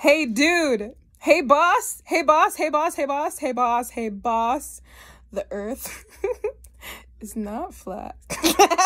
Hey, dude. Hey, boss. Hey, boss. Hey, boss. Hey, boss. Hey, boss. Hey, boss. The earth is not flat.